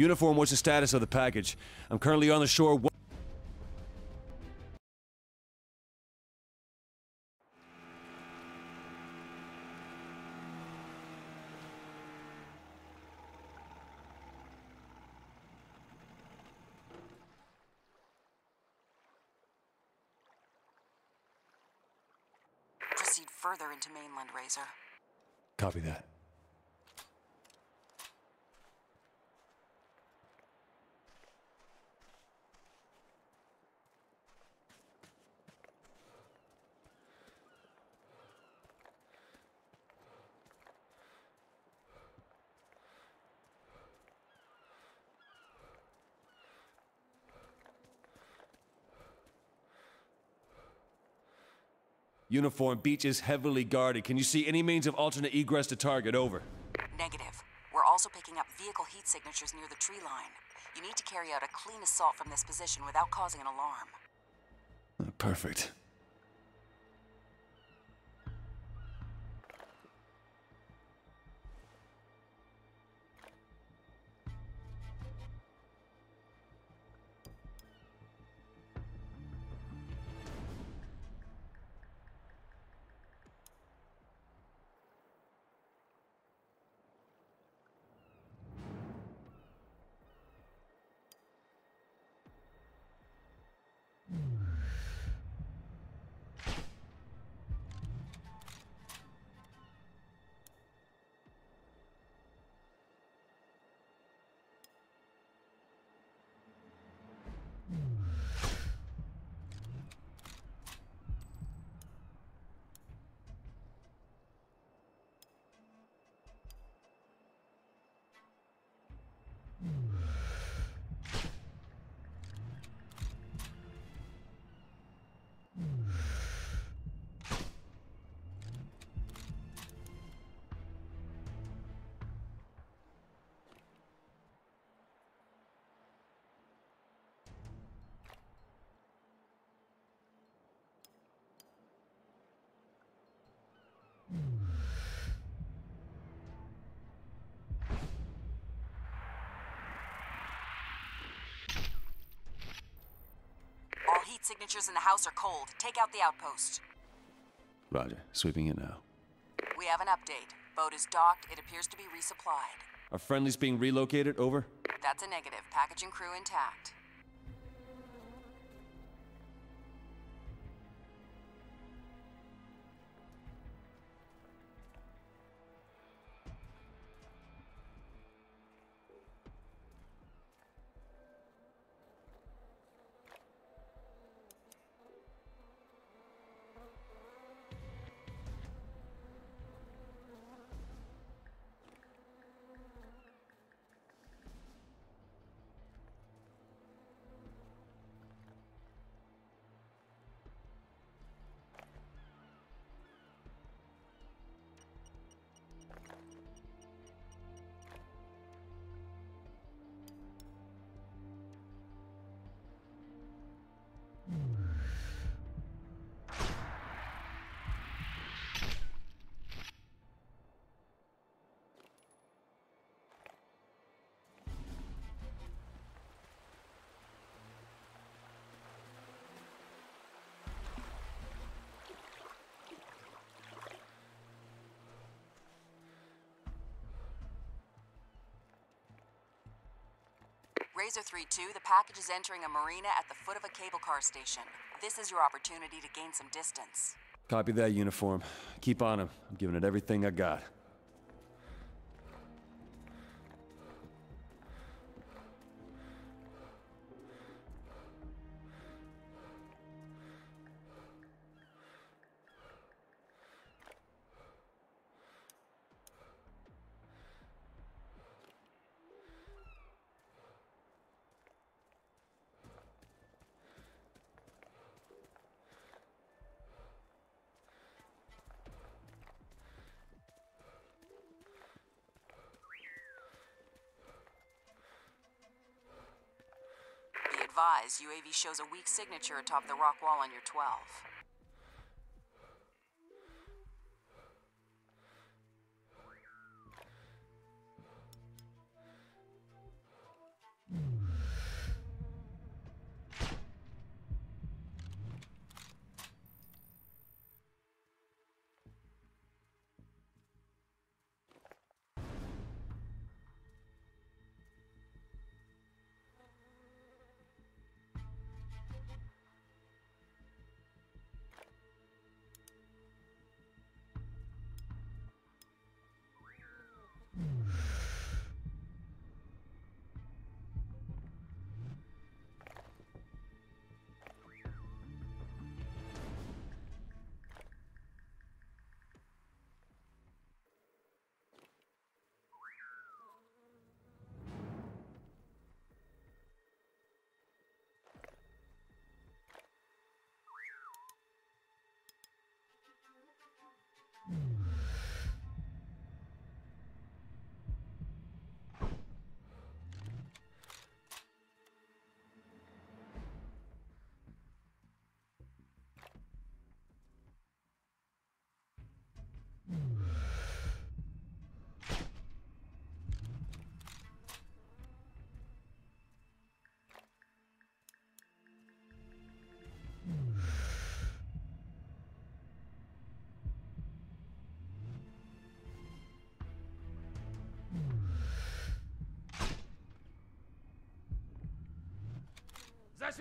Uniform, what's the status of the package? I'm currently on the shore. Proceed further into mainland, Razor. Copy that. Uniform, beach is heavily guarded. Can you see any means of alternate egress to target? Over. Negative. We're also picking up vehicle heat signatures near the tree line. You need to carry out a clean assault from this position without causing an alarm. Perfect. Heat signatures in the house are cold. Take out the outpost. Roger. Sweeping it now. We have an update. Boat is docked. It appears to be resupplied. Are friendlies being relocated? Over. That's a negative. Packaging crew intact. Razor 3-2, the package is entering a marina at the foot of a cable car station. This is your opportunity to gain some distance. Copy that uniform. Keep on him. I'm giving it everything I got. Advised, UAV shows a weak signature atop the rock wall on your 12.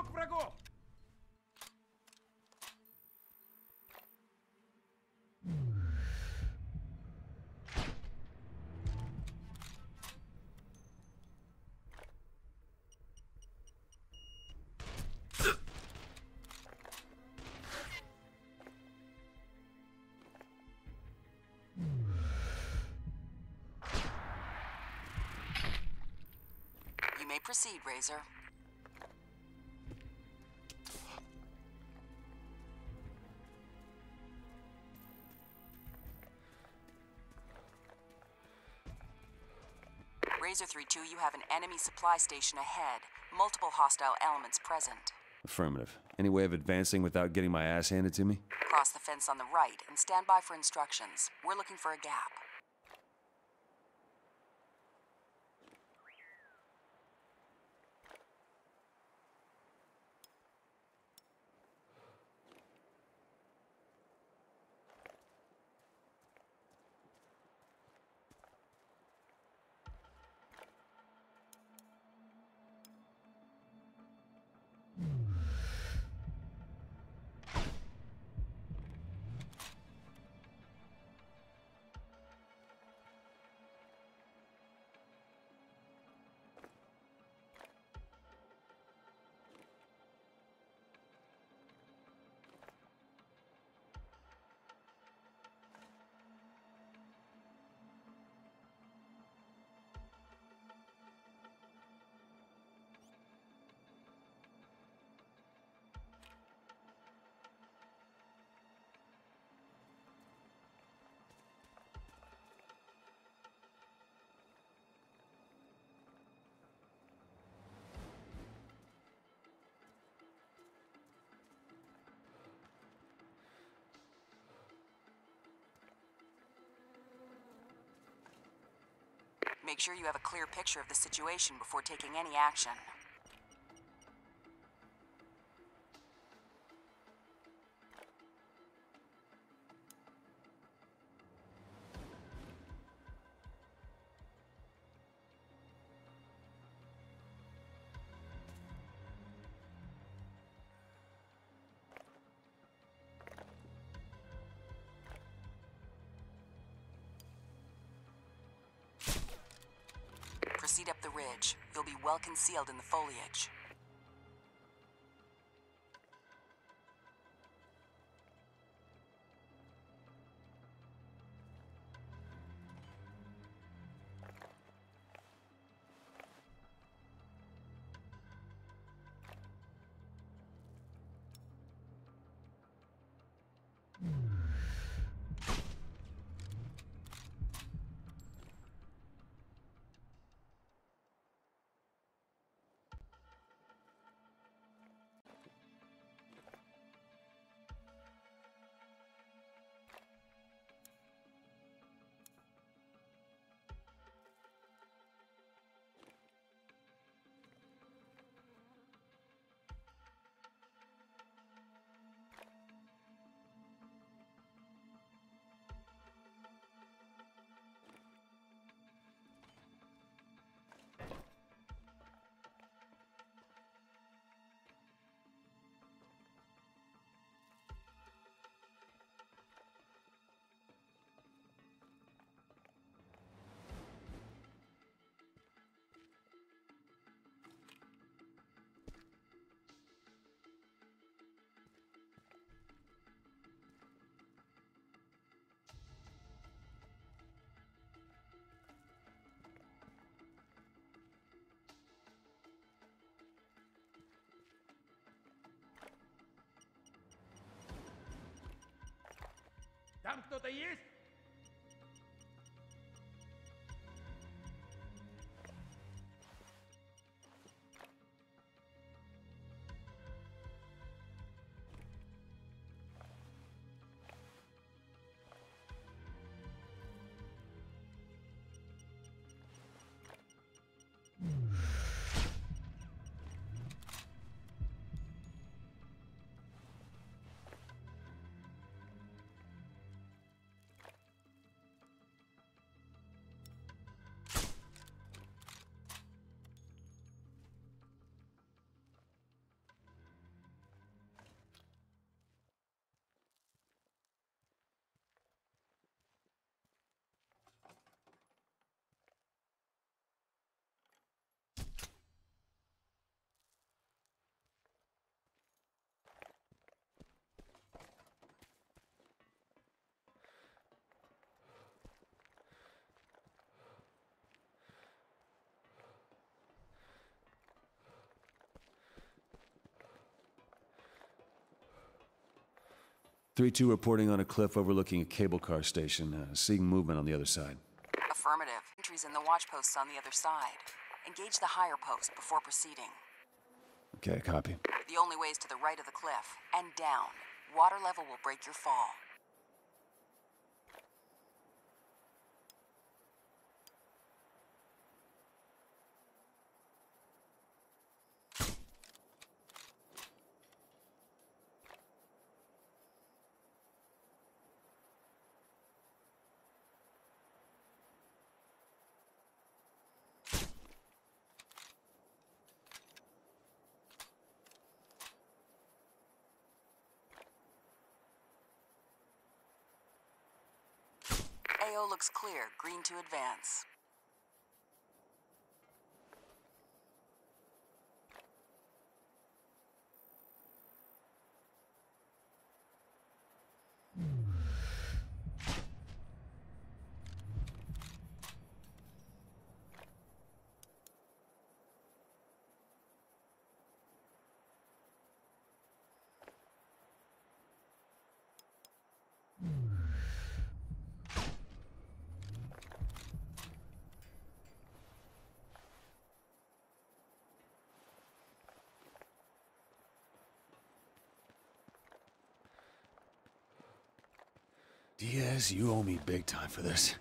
Бросок врагов! You may proceed, Razor. Razor 3-2, you have an enemy supply station ahead. Multiple hostile elements present. Affirmative. Any way of advancing without getting my ass handed to me? Cross the fence on the right and stand by for instructions. We're looking for a gap. Make sure you have a clear picture of the situation before taking any action. Well concealed in the foliage. Там кто-то есть? 3-2 reporting on a cliff overlooking a cable car station. Uh, seeing movement on the other side. Affirmative. Entries in the watch posts on the other side. Engage the higher post before proceeding. Okay, copy. The only way is to the right of the cliff and down. Water level will break your fall. Looks clear. Green to advance. Diaz, you owe me big time for this.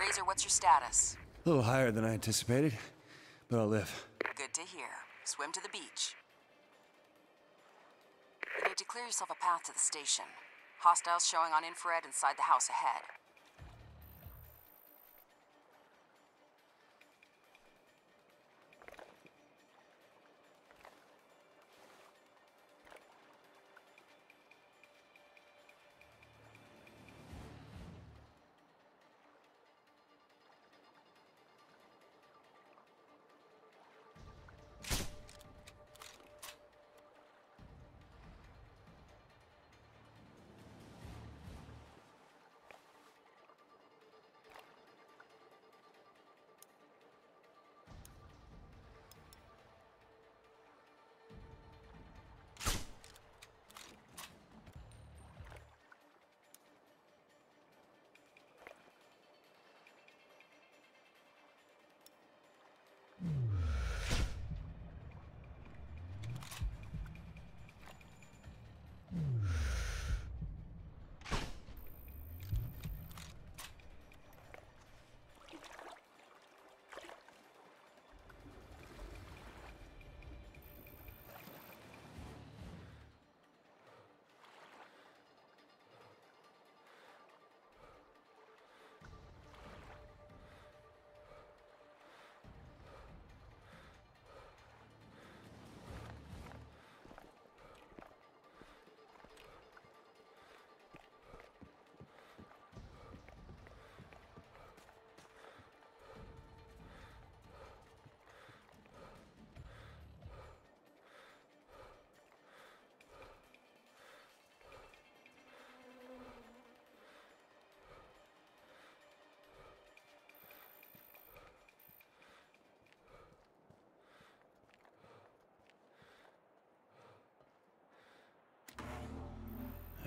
Razor, what's your status? A little higher than I anticipated, but I'll live. Good to hear. Swim to the beach. You need to clear yourself a path to the station. Hostiles showing on infrared inside the house ahead.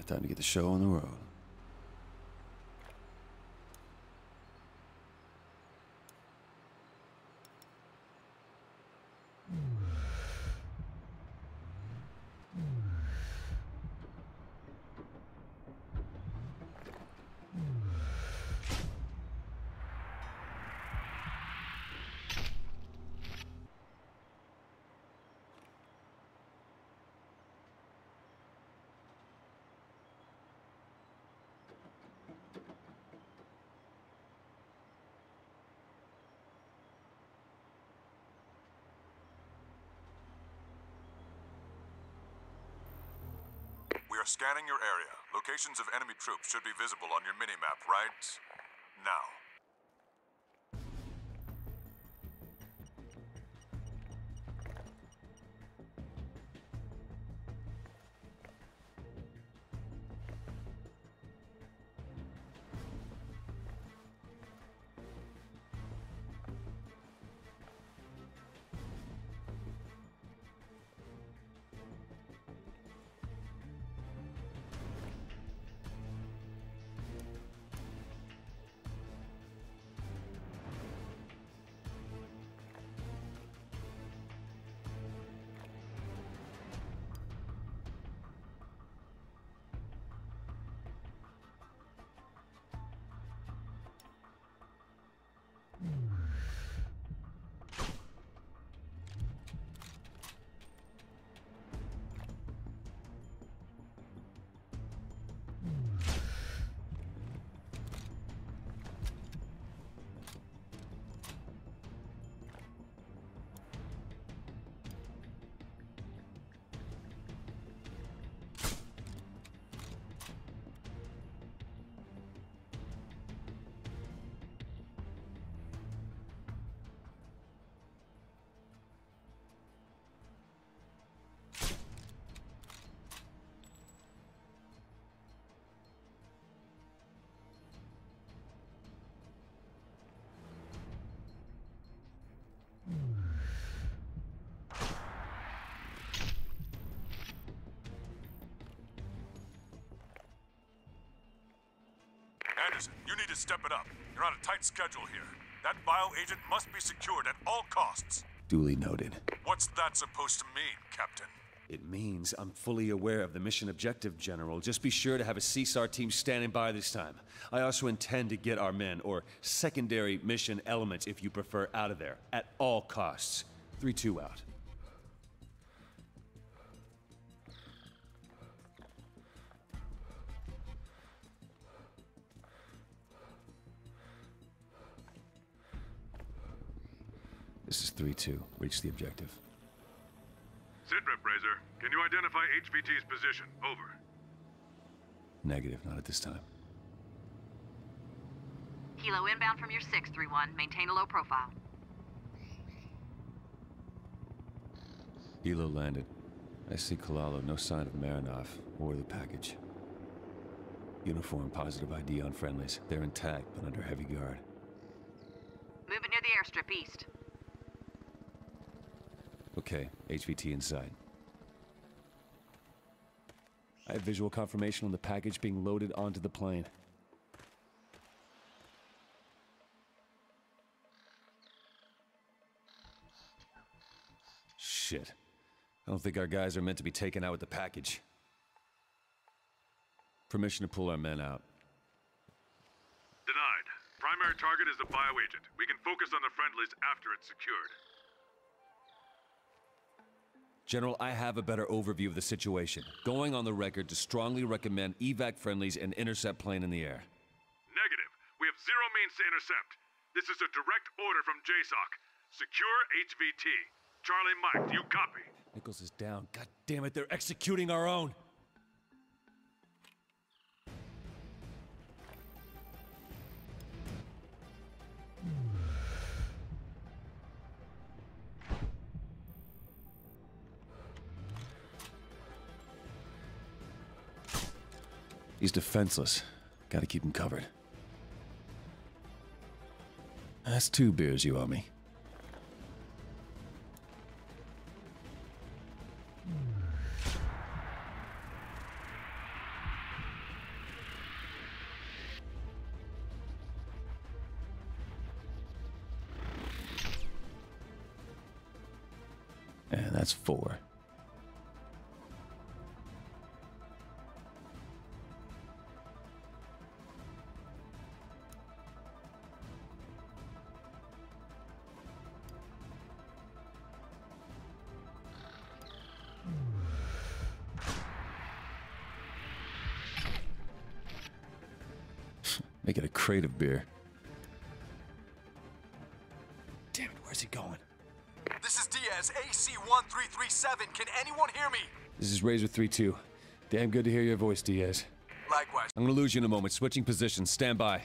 Time to get the show on the road. We are scanning your area. Locations of enemy troops should be visible on your minimap right now. Anderson, you need to step it up. You're on a tight schedule here. That bio agent must be secured at all costs. Duly noted. What's that supposed to mean, Captain? It means I'm fully aware of the mission objective, General. Just be sure to have a CSAR team standing by this time. I also intend to get our men, or secondary mission elements if you prefer, out of there, at all costs. 3 2 out. This is 3 2. Reach the objective. Sitrep, Razor. Can you identify HVT's position? Over. Negative, not at this time. Kilo inbound from your 631. Maintain a low profile. Helo landed. I see Kalalo, no sign of Marinov or the package. Uniform positive ID on friendlies. They're intact, but under heavy guard. Moving near the airstrip east. HVT inside. I have visual confirmation on the package being loaded onto the plane. Shit. I don't think our guys are meant to be taken out with the package. Permission to pull our men out. Denied. Primary target is the bio agent. We can focus on the friendlies after it's secured. General, I have a better overview of the situation. Going on the record to strongly recommend evac friendlies and intercept plane in the air. Negative. We have zero means to intercept. This is a direct order from JSOC. Secure HVT. Charlie Mike, do you copy? Nichols is down. God damn it, they're executing our own. He's defenseless. Gotta keep him covered. That's two beers you owe me. And that's four. Crate of beer. Damn it, where's he going? This is Diaz, AC-1337. Can anyone hear me? This is Razor 3-2. Damn good to hear your voice, Diaz. Likewise. I'm gonna lose you in a moment. Switching positions. Stand by.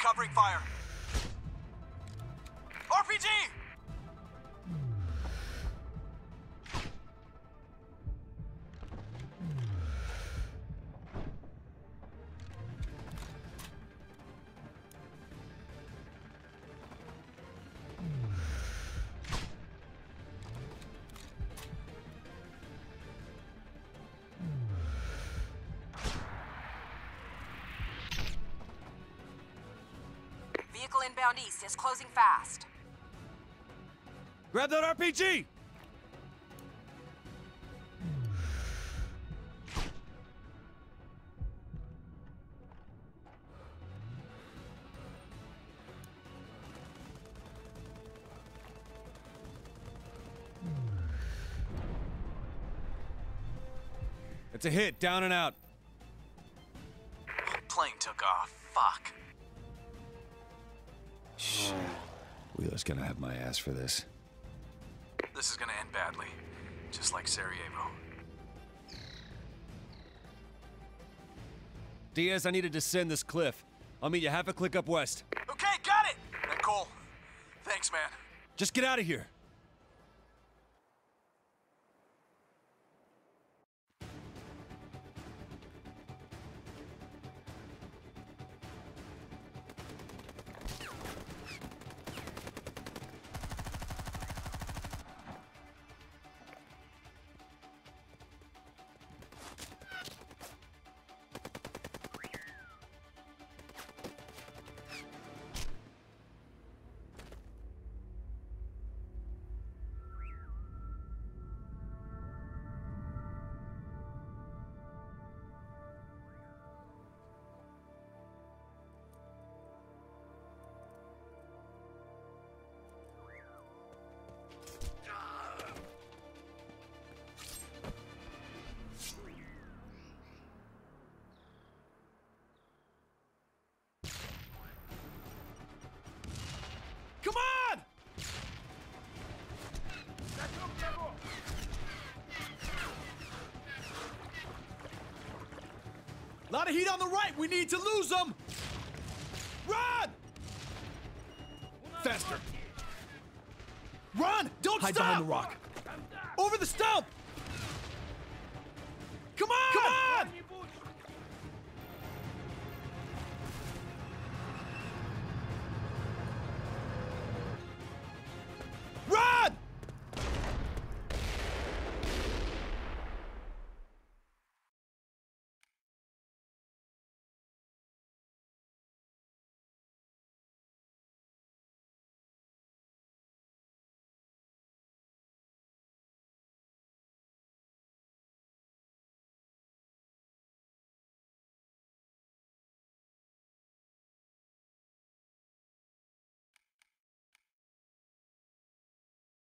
Covering fire. Vehicle inbound east is closing fast. Grab that RPG! It's a hit, down and out. Plane took off. Fuck. Was gonna have my ass for this. This is gonna end badly. Just like Sarajevo. Diaz, I need to descend this cliff. I'll meet you half a click up west. Okay, got it! And Cole, thanks, man. Just get out of here. Of heat on the right. We need to lose them. Run! Faster. Run! Don't Hide stop! behind the rock. Over the stump! Come on! Come on!